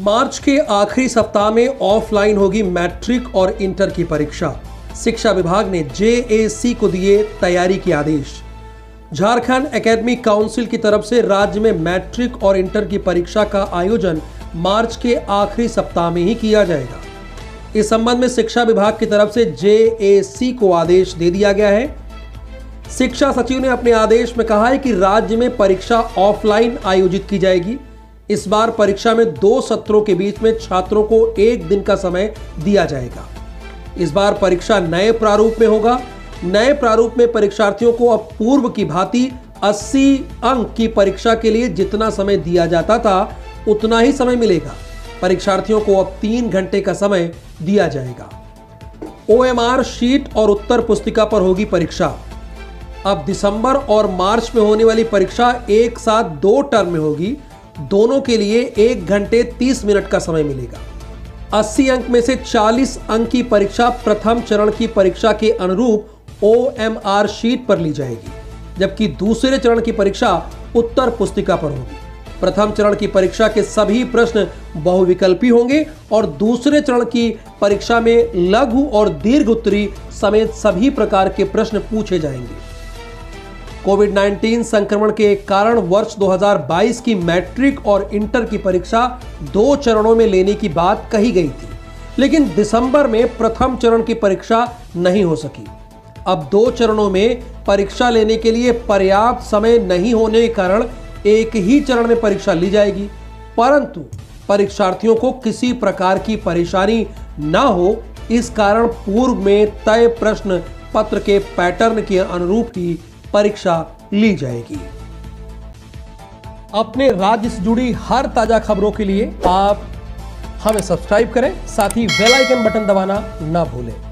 मार्च के आखिरी सप्ताह में ऑफलाइन होगी मैट्रिक और इंटर की परीक्षा। शिक्षा विभाग ने जेएसी को दिए तैयारी के आदेश। झारखंड एकेडमिक काउंसिल की तरफ़ से राज्य में मैट्रिक और इंटर की परीक्षा का आयोजन मार्च के आखिरी सप्ताह में ही किया जाएगा। इस संबंध में शिक्षा विभाग की तरफ़ से जेएसी को आदेश दे दिया गया है। शिक्षा सचिव ने अपने आदेश में कहा है कि राज्य में परीक्षा ऑफलाइन आयोजित की जाएगी। इस बार परीक्षा में दो सत्रों के बीच में छात्रों को एक दिन का समय दिया जाएगा। इस बार परीक्षा नए प्रारूप में होगा। नए प्रारूप में परीक्षार्थियों को अब पूर्व की भांति 80 अंक की परीक्षा के लिए जितना समय दिया जाता था, उतना ही समय मिलेगा। परीक्षार्थियों को अब तीन घंटे का समय दिया जाएगा। ओएमआर शीट और उत्तर पुस्तिका पर होगी परीक्षा। अब दिसंबर और मार्च में होने वाली परीक्षा एक साथ दो टर्म में होगी। दोनों के लिए एक घंटे तीस मिनट का समय मिलेगा। 80 अंक में से 40 अंक की परीक्षा प्रथम चरण की परीक्षा के अनुरूप ओ एम आर शीट पर ली जाएगी, जबकि दूसरे चरण की परीक्षा उत्तर पुस्तिका पर होगी। प्रथम चरण की परीक्षा के सभी प्रश्न बहुविकल्पी होंगे और दूसरे चरण की परीक्षा में लघु और दीर्घ उत्तरी समेत सभी प्रकार के प्रश्न पूछे जाएँगे। कोविड 19 संक्रमण के कारण वर्ष 2022 की मैट्रिक और इंटर की परीक्षा दो चरणों में लेने की बात कही गई थी, लेकिन दिसंबर में प्रथम चरण की परीक्षा नहीं हो सकी। अब दो चरणों में परीक्षा लेने के लिए पर्याप्त समय नहीं होने के कारण एक ही चरण में परीक्षा ली जाएगी, परंतु परीक्षार्थियों को किसी प्रकार की परेशानी न हो, इस कारण पूर्व में तय प्रश्न पत्र के पैटर्न के अनुरूप ही परीक्षा ली जाएगी। अपने राज्य से जुड़ी हर ताज़ा खबरों के लिए आप हमें सब्सक्राइब करें, साथ ही बेल आइकन बटन दबाना ना भूलें।